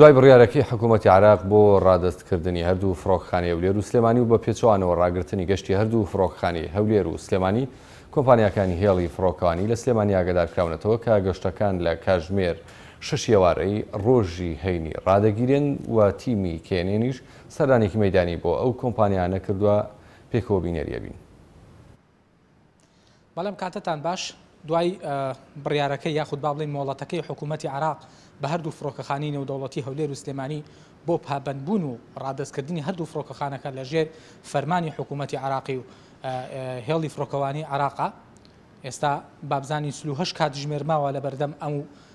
دوای بڕیارەکەی حکوومەتی عێراق بۆ ڕادەستکردنی هەردوو فڕۆکخانەی هەولێر و سلێمانی و بە پێچەوانەوە ڕاگرتنی گەشتی هەردوو فڕۆکخانەی هەولێر و سلێمانی، کۆمپانیاکانی هێڵی فڕۆکەوانی لە سلێمانی ئاگادار کراونەتەوە کە گەشتەکان لە کاژمێر شەشی ئێوارەی ڕۆژی هەینی ڕادەگیرێن و تیمی کێنێنیش سەردانێکی مەیدانی بۆ ئەو کۆمپانیانە کردووە، پێکەوە بینەریی ئەبین. بەڵێم کاتتان باش، دوای بڕیارەکەی یاخود با بڵێین مۆڵەتەکەی حکوومەتی عێراق بە هەردوو فڕۆکەخانەی نێودەوڵەتی هەولێر و سلێمانی بۆ پابەندبوون و ڕادەستکردنی هەردوو فڕۆکەخانەکە لەژێر فەرمانی حکوومەتی عێراقی و هێڵی فڕۆکەوانی عێراقا ئێستا بابزانین سلوهش کاتژمێر ماوە لە بەردەم ئەم و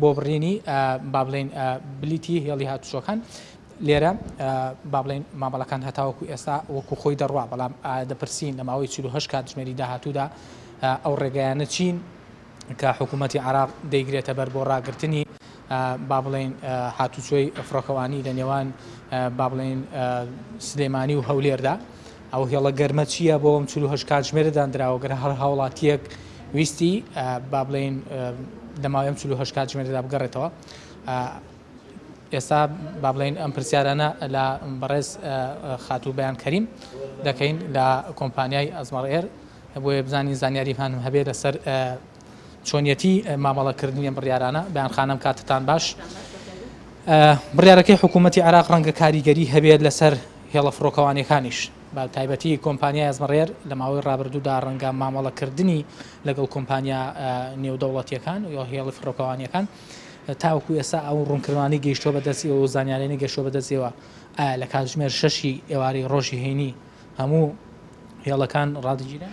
بۆ بڕینی با بڵێین بلیتی هێڵی هاتوچۆکان لێرە با بڵێن مامەڵەکان هەتاوەکو ئێستا وەکو خۆی دەڕوا بەڵام دەپرسین لە ماوەی 48 کاتژمێری داهاتوودا ئەو ڕێگەیانە چین کە حکوومەتتی عراق دەیگرێتە بەر بۆ ڕاگررتنی با بڵێن هاتوچۆی فڕۆکەوانی لە نێوان با بڵێن سلێمانی و هەولێردا ئەو هێڵە گەرمە چییە بۆ ئەم چل و هەشت کاتژمێرە داندراوە؟ گەر هەر هاوڵاتییەک ویستی با بڵێین لە ماوەی ئەم چل و هەشت کاتژمێرەدا بگەڕێتەوە ئێستا با بڵێین ئەم پرسیارانە لە بەڕێز خاتوو بەیان کەریم دەکەین لە کۆمپانیای ئەزمەڕ ئێر بۆیە بزانین زانیاریمان هەبێ لەسەر چۆنیەتی مامەڵە کردنی ئەم بڕیارانە بەیان خانم کاتتان باش بڕیارەکەی حکوومەتی عێراق ڕەنگە کاریگەری هەبێت لەسەر هێڵە فڕۆکەوانیەکانیش بە تایبەتی کۆمپانیای ئەزمەڕێر لە ماوەی ڕابردوودا ڕەنگە مامەڵەکردنی لەگەڵ کۆمپانیا نێودەوڵەتیەکان و هێڵی فڕۆکەوانیەکان تاوەکو ئێستا ئەو ڕوونکردوانی گەیشتوە بە دەستی ئەو زانیارێنی گەشتوە بە دەستەوە ئایا لە کاتژمێر شەشی ئێوارەی ڕۆژی هەینی هەموو هێڵەکان ڕادگیرە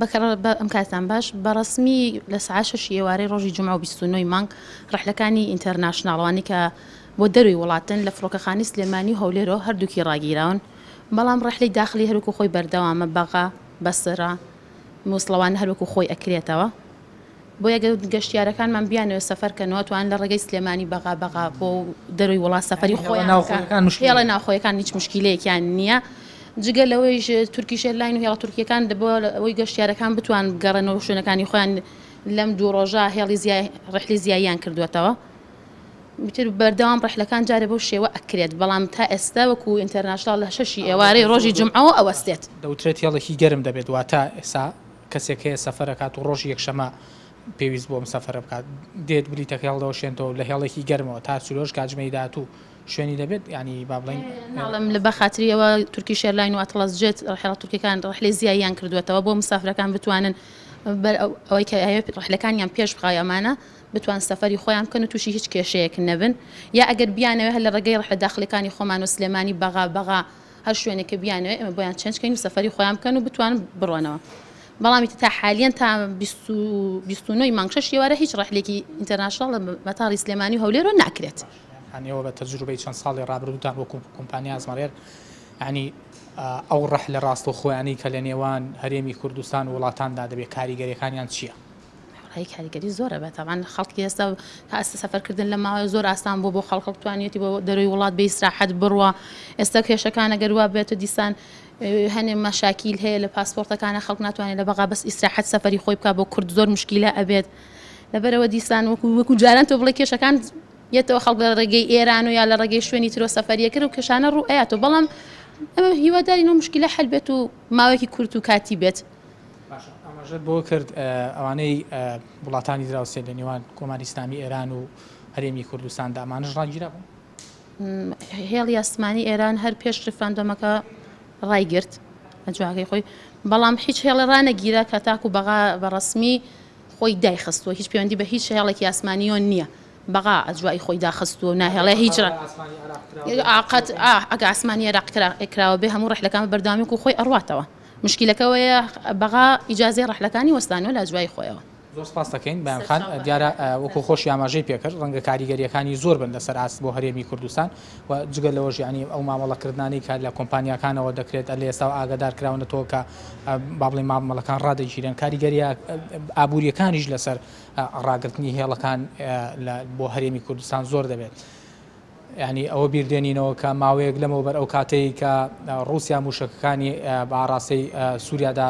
بەکربئمکاتان باش بەڕەسمی لە سەعات شەشی ئێوارەی ڕۆژی جومعە و بیست و نۆی مانگ ڕەحلەکانی ئینتەرناشناڵ ئەوانەی کە بۆ دەروی وڵاتن لە فڕۆکەخانەی سلێمانی و هەولێرەوە هەردووکی ڕاگیراون بەڵام ڕەحلەی داخلی هەروەکو خۆی بەردەوامە بەغا، بەسرە، موسڵەوانە هەروەکو خۆی ئەکرێتەوە. بۆیە گەر گەشتیارەکانمان بیانەوێت سەفەر کەنەوە توانن لە ڕێگەی سلێمانی بەغا بەغا بۆ دەرەوەی وڵات سەفەری خۆیان بکەن هێڵە ناوخۆیەکان هیچ مشکیلەیەکیان نییە جگە لەوەیش تورکیش ئێرلاین و هێڵە تورکیەکان بۆ ئەوەی گەشتیارەکان بتوان بگەڕێنەوە شوێنەکانی خۆیان لەم دوو ڕۆژە هێڵی زیای ڕحلی زیاییان کردوێتەوە بتر بەردەوام ڕحلەکان جارێ بەو شێوە ئەکرێت بەڵام تا ئێستا وەکو ئینتەرناشنال لە شەشی ئێوارەی ڕۆژی جمعەوە ئەوەستێت دەوترێت هێڵێکی گەرم دەبێت واتە ئێسا کەسێک هەیە سەفەر ئەکات و ڕۆژی یەکشەمە پێویست بوو ئەم سەفەرە بکات، دێت بلیتەکەی هەڵدەوەشێنێتەوە و لە هێڵێکی گەرمەوە تا چلۆش کاتژمێری داهاتوو شوێنی دەبێت، یانی با بڵێین. ناڵێم لە بەخاتری ئەوە تورکیش ئێرلاین و ئەتڵەس جێت ڕحێڵە تورکیەکان ڕحلەی زیاییان کردووەتەوە بۆ مسافرەکان بتوانن بەر ئەوەی کە ئەوێ ڕحلەکانیان پێش بخا ئەمانە بتوان سەفەری خۆیان بکەن و تووشی هیچ کێشەیەک نەبن یا ئەگەر بیانەوێ هەر لە ڕێگەی ڕحلە داخلیەکانی خۆمان و سلێمانی بەغا بەغا هەر شوێنێک کە بیانەوێت ئێمە بۆیان چێنج کەین و سەفەری خۆیان بکەن و بتوانن بڕۆنەوە بەڵامی تا حالیان تا 29 مانگ شش یوارە هیچ ڕحلێکی ئینتەرناشناڵ لە مەتاڕی سلێمانی و هەولێرۆ ناکرێت هەنێەوە بە تەجروبەی چەند ساڵی ڕابردووتان وەکو کۆمپانیا ئەزمەڕێر ینی ئەو ڕەح لە ڕاستە خۆیانی کە لە نێوان هەرێمی کوردستان و وڵاتاندا دەبێت کاریگەریەکانیان چییە؟ هەوڵی کاریگەری زۆرە بە تابان خەڵکی ئێستا کە ئەستە سەفەرکردن لە ماوەی زۆر ئاسان بۆ بۆ خەڵکەک توانیەتی بۆ دەروی وڵات بە ئیسراحەت بڕوە ئێستا کێشەکانە گەروا بێت و دیسان هەنێ مەشاکیل هەیە لە پاسپۆرتەکانە خەڵک ناتوانێت لە بەغا بەس ئیسراحەت سەفری خۆی بکە بۆ کورد زۆر مشکیلە ئەبێت لەبەرەوە دیسان وەکو وەکو جاران تۆ بڵێ کێشەکان یەتەوە خەڵک لە ڕێگەی ئێران و یا لە ڕێگەی شوێنی ترۆ سەفریە کرد و کەشانە ڕوو ئەیاتۆ بەڵام ئەمە هیوادارین و مشکلە حل بێت و ماوەیەکی کورت و کاتی بێت باشە ئاماژەت بەوە کرد ئەوانەی وڵاتانی دراوسێ لە نێوان کۆماری ئیسلامی ئێران و هەرێمی کوردستاندا ئەمانەش ڕاگیرابوون؟ هێڵی ئاسمانی ئێران هەر پێش ڕیفراندۆمەکە ڕایگرت لە جوواکەی خۆی بەڵام هیچ هێڵێ ڕانەگیرە کە تاکو بەغا بە ڕسمی خۆی دایخستووە هیچ پەیوەندی بە هیچ هێڵێکی ئاسمانیۆن نییە بەغا ئەجوایی خۆی داخستووە ناهێڵێ هیچ ئاقەت ئەگە ئاسمانی عێراق کراوە بێ هەموو ڕحلەکان بەرداوامێک و خۆی ئەڕاتەوە مشکیلەکە ئەوەیە بەغا ئیجازەی ڕەحلەکانی وەستانوە لاجوایی خۆیەوە. زۆر سپاست دەکەین بەیان خان، دیارە وەکو خۆشی ئاماژەی پێکرد ڕەنگە کاریگەریەکانی زۆر بن لەسەر ئاست بۆ هەرێمی کوردستان و جگە لەوەش یەعنی ئەو مامەڵە کردنانەی کە لە کۆمپانیاکانەوە دەکرێت لە ئێستاوە ئاگادار کراونەتەوە کە با بڵێین مامەڵەکان ڕادەگیرێن کاریگەریە ئابوریەکانیش لەسەر ڕاگرتنی هێڵەکان بۆ هەرێمی کوردستان زۆر دەبێت. یانی ئەوە بیر دێنینەوە کە ماوەیەک لەمەوبەر ئەو کاتەی کە ڕووسیا مووشەکەکانی بە ئاڕاستەی سووریادا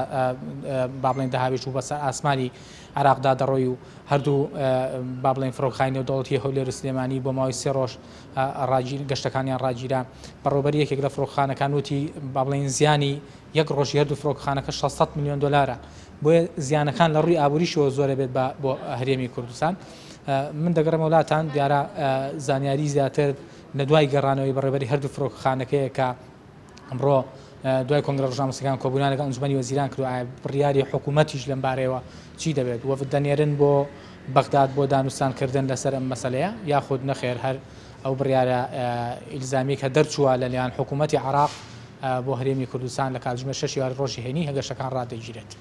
با بڵێین دەهاوێشت و بەسەر ئاسمانی عێراقدا دەڕۆی و هەردوو با بڵێین فڕۆکخای نێودەوڵەتی هەولێر و سلێمانی بۆ ماوەی سێ ڕۆژ ڕاگیر گەشتەکانیان ڕاگیرا بەڕێوەبەری یەکێک لە فڕۆکخانەکان وتی با بڵێین زیانی یەک ڕۆژی هەردوو فڕۆکخانەکە 600 ملیۆن دۆلارە بۆیە زیانەکان لە ڕووی ئابووریشەوە زۆر دەبێت بۆ هەرێمی کوردستان من دەگەڕێمە ولاتان دیارە زانیاری زیاتر لە دوای گەڕانەوەی بەڕێبەری هەردوو فرۆکەخانەکەیە کە ئەمڕۆ دوای کۆنگرە ڕژنامەسەکان کۆبوونان لەگەڵ ئەنجومەنی وەزیران کرد و ئایا بڕیاری حکوومەتیش لەم بارەیەوە چی دەبێت وەفد دەنێرن بۆ بەغداد بۆ دانوستان کردن لەسەر ئەم مەسەلەیە یاخود نەخێر هەر ئەو بڕیارە ئیلزامی کە دەرچووە لەلایەن حکوومەتی عێراق بۆ هەرێمی کوردستان لە کاتژمێر شەشی ڕۆژی هەینی هەگەشەکان ڕادەگیرێت.